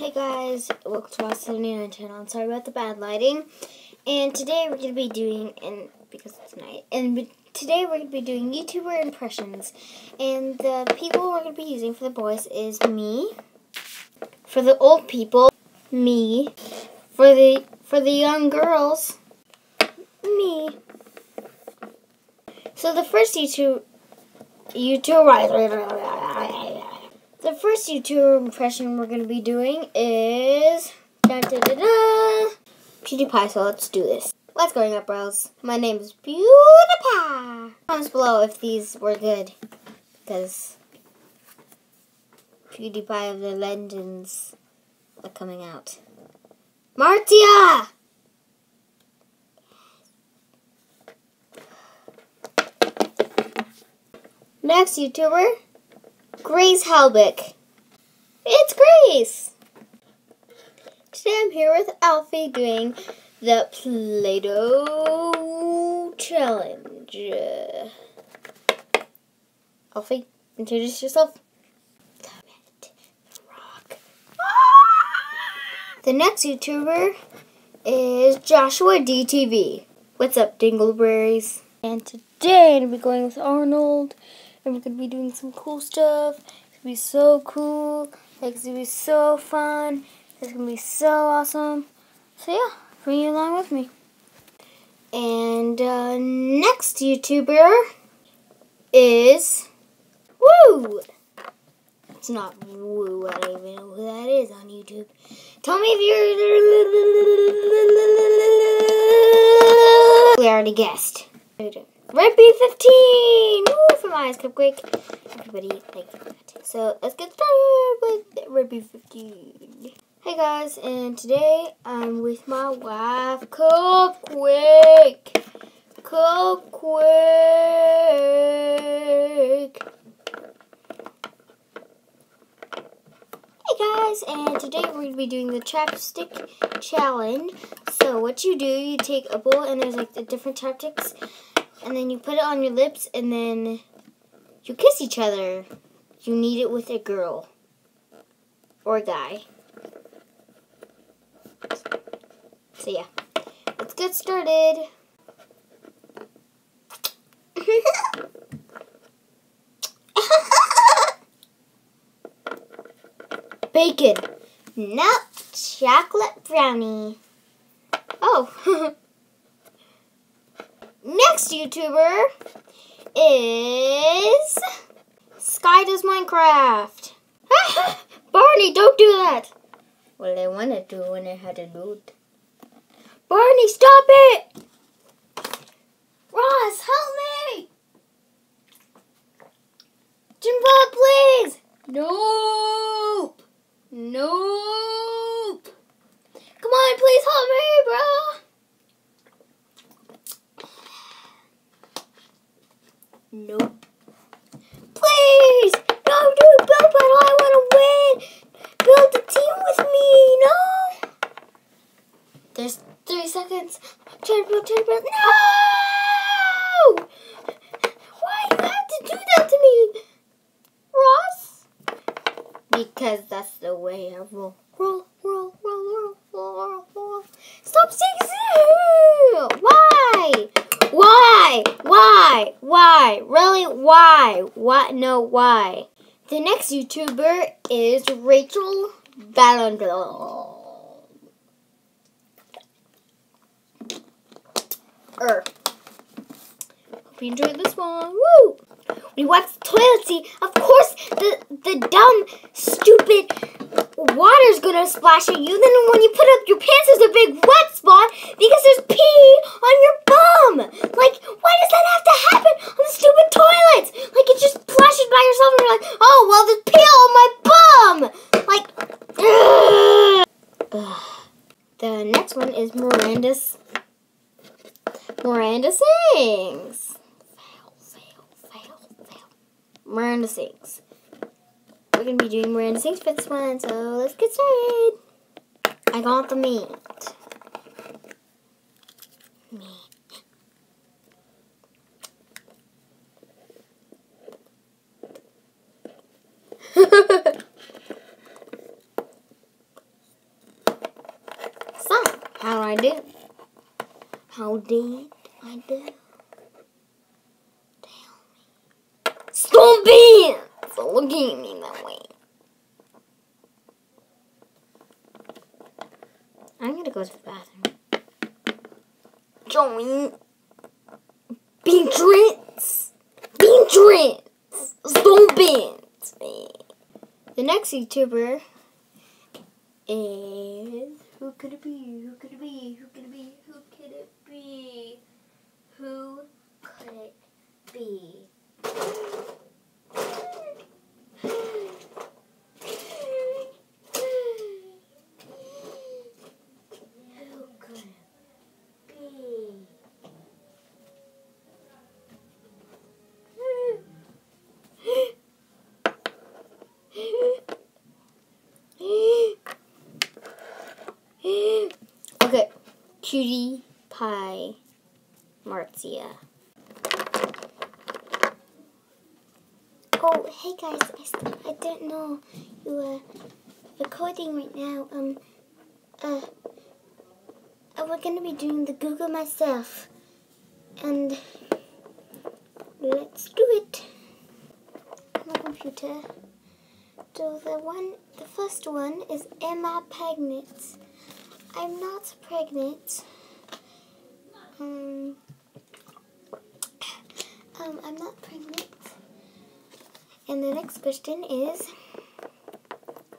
Hey guys, welcome to my 79 channel. Sorry about the bad lighting. And today we're going to be doing, and because it's night, and today we're going to be doing YouTuber impressions. And the people we're going to be using for the boys is me. For the old people, me. For the for the young girls, me. So the first YouTube YouTuber the first YouTube impression we're going to be doing is da, da, da, da, PewDiePie, so let's do this. What's going up, bros? My name is PewDiePie. Comments below if these were good, because PewDiePie of the Legends are coming out. Marzia! Next YouTuber Grace Helbig. It's Grace! Today I'm here with Alfie doing the Play-Doh Challenge. Alfie, introduce yourself. The next YouTuber is Joshua DTV. What's up, Dingleberries? And today be going with Arnold and to be doing some cool stuff. It's to be so cool. It's going to be so fun. It's to be so awesome. So yeah, bring you along with me. And uh, next YouTuber is Woo! It's not Woo. I don't even know who that is on YouTube. Tell me if you're... We already guessed. Red B15! Woo, my eyes cupcake. Everybody like that. So let's get started with Red B15. Hey guys, and today I'm with my wife, Cupquake. Cupquake. Hey guys, and today we're going to be doing the chapstick challenge. So what you do, you take a bowl and there's like the different chapsticks and then you put it on your lips, and then you kiss each other. You need it with a girl or a guy. So yeah, let's get started. Bacon. Nut chocolate brownie. Oh. next YouTuber is Sky Does Minecraft. Barney, don't do that. Well, I wanted to when I had a loot. Barney, stop it! Ross, help me! Jimbo, please! Nope! Nope! Come on, please help me, bro! Nope. Please! No, dude, build battle. I want to win. Build a team with me. No. There's three seconds. Try to build, try to build. No! Why you have to do that to me, Ross? Because that's the way I. Roll, roll, roll, roll, roll, roll, roll. Stop saying Why? Why? Why? Why? Really? Why? What? No, why? The next YouTuber is Rachel Valentine. Er. Hope you enjoyed this one. Woo! Wipe the toilet seat, of course the the dumb, stupid water's gonna splash at you. Then when you put up your pants, there's a big wet spot because there's pee on your bum. Like, why does that have to happen on the stupid toilets? Like, it just splashes by yourself and you're like, oh, well, there's pee on my bum. Like, ugh. The next one is Miranda's. Miranda sings. Fail, fail, fail, fail. Miranda sings we're going to be doing Miranda Sings for this one, so let's get started. I got the meat. So how do I do? How did I do? Tell me. Stop being looking at me that way. I'm gonna go to the bathroom. Join. Beatrix. Beatrix. Stop it. The next YouTuber is who could it be? Who could it be? Who could it be? Who could it be? Who could it be? Who could it be? Okay, cutie pie Marzia. Oh, hey guys, I, I didn't know you were recording right now. Um, uh, uh, we're gonna be doing the Google myself, and let's do it. My computer. So the one, the first one is Emma pregnant? I'm not pregnant. Um, um, I'm not pregnant. And the next question is,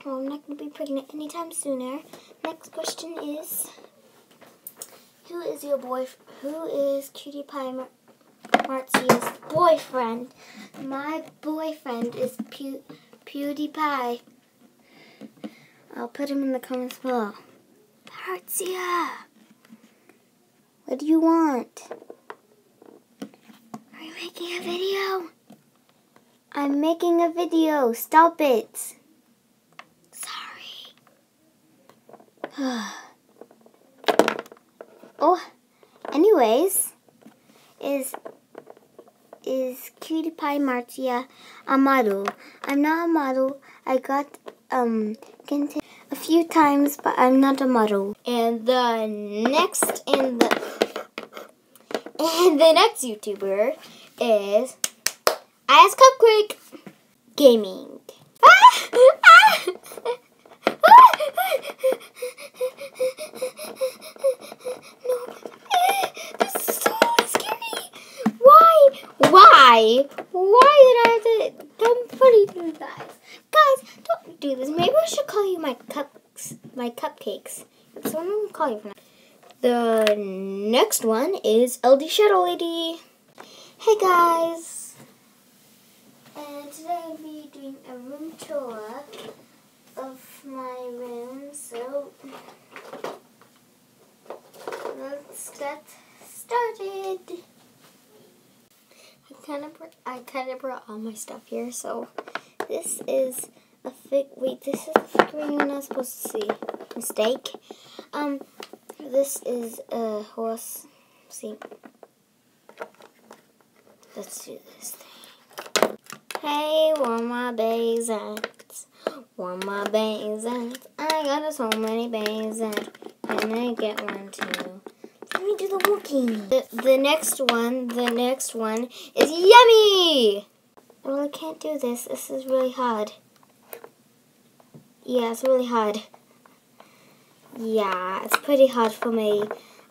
well, I'm not going to be pregnant anytime sooner. Next question is, who is your boy? Who is Cutie Pie Mar- Marzia's boyfriend? My boyfriend is Pew- PewDiePie. I'll put him in the comments below. Marzia, what do you want? Are you making a video? I'm making a video. Stop it. Sorry. oh, anyways, is is Cutie Pie Marzia a model? I'm not a model. I got um content few times, but I'm not a model. And the next and the and the next YouTuber is Ice Cupcake Gaming. no, ah! ah this is so scary. Why? Why? Why did I have to? Don't put it you guys. Guys, don't do this. Maybe I should call you my cups, my cupcakes. That's what I'm gonna call you for now. The next one is LD Shadow Lady. Hey guys. And today I'll be doing a room tour of my room. So let's get started. I kind of I kind of brought all my stuff here. So this is a fig. Wait, this is the figurine you're not supposed to see. Mistake. Um, this is a horse. See. Let's do this thing. Hey, where my bays at? Where my bays at? I got so many bays at. Can I get one too? Let me do the walking. The, the next one, the next one is yummy! I can't do this. This is really hard. Yeah, it's really hard. Yeah, it's pretty hard for me.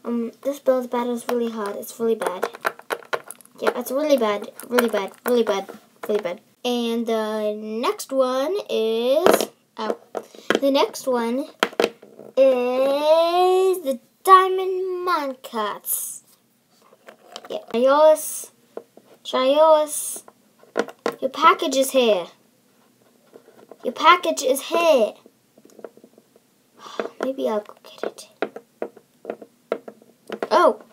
Um, this build battle is really hard. It's really bad. Yeah, it's really bad, really bad, really bad, really bad. And the next one is, oh, the next one is the Diamond Minecart. Yeah, Chios, Chios, your package is here. Your package is here. Maybe I'll go get it. Oh,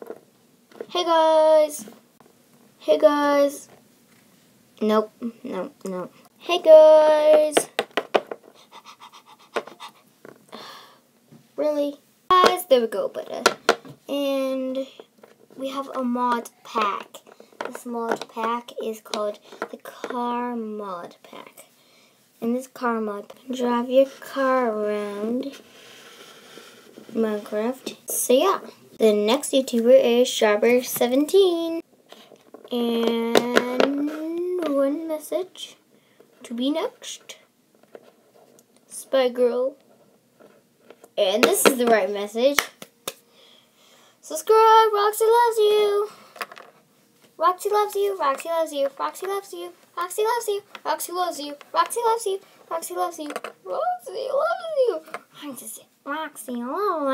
hey guys. Hey guys. Nope, no, no. Hey guys. really? Guys, there we go, butter. And we have a mod pack. This mod pack is called the car mod pack. In this car mod, drive your car around Minecraft. So yeah. The next YouTuber is Strawberry17. And one message to be next. Spy Girl. And this is the right message. Subscribe, Roxy loves you. Roxy loves you, Roxy loves you, Roxy loves you, Roxy loves you, Roxy loves you, Roxy loves you, Roxy loves you, Roxy loves you. I just Roxy loves you.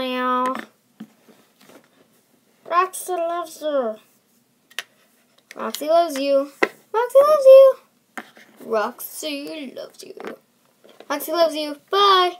Roxy loves you. Roxy loves you. Roxy loves you. Roxy loves you. Roxy loves you. Bye.